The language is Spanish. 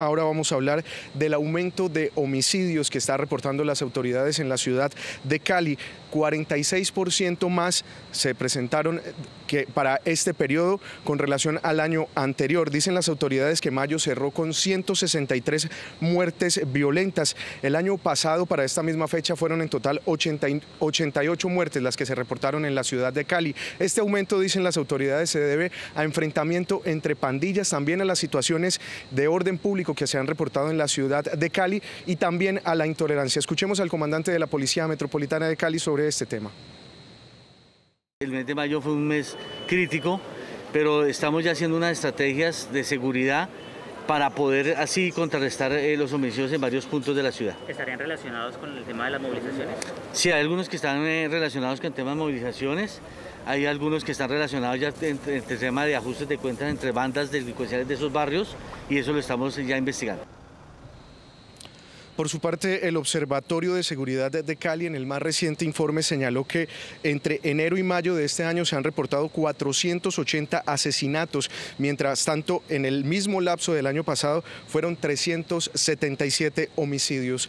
Ahora vamos a hablar del aumento de homicidios que está reportando las autoridades en la ciudad de Cali. 46% más se presentaron eh, que para este periodo con relación al año anterior. Dicen las autoridades que mayo cerró con 163 muertes violentas. El año pasado para esta misma fecha fueron en total 88 muertes las que se reportaron en la ciudad de Cali. Este aumento, dicen las autoridades, se debe a enfrentamiento entre pandillas, también a las situaciones de orden público que se han reportado en la ciudad de Cali y también a la intolerancia. Escuchemos al comandante de la Policía Metropolitana de Cali sobre este tema. El mes de mayo fue un mes crítico, pero estamos ya haciendo unas estrategias de seguridad para poder así contrarrestar eh, los homicidios en varios puntos de la ciudad. ¿Estarían relacionados con el tema de las movilizaciones? Sí, hay algunos que están eh, relacionados con el tema de movilizaciones, hay algunos que están relacionados ya entre el tema de ajustes de cuentas entre bandas delincuenciales de esos barrios y eso lo estamos ya investigando. Por su parte, el Observatorio de Seguridad de Cali en el más reciente informe señaló que entre enero y mayo de este año se han reportado 480 asesinatos, mientras tanto en el mismo lapso del año pasado fueron 377 homicidios.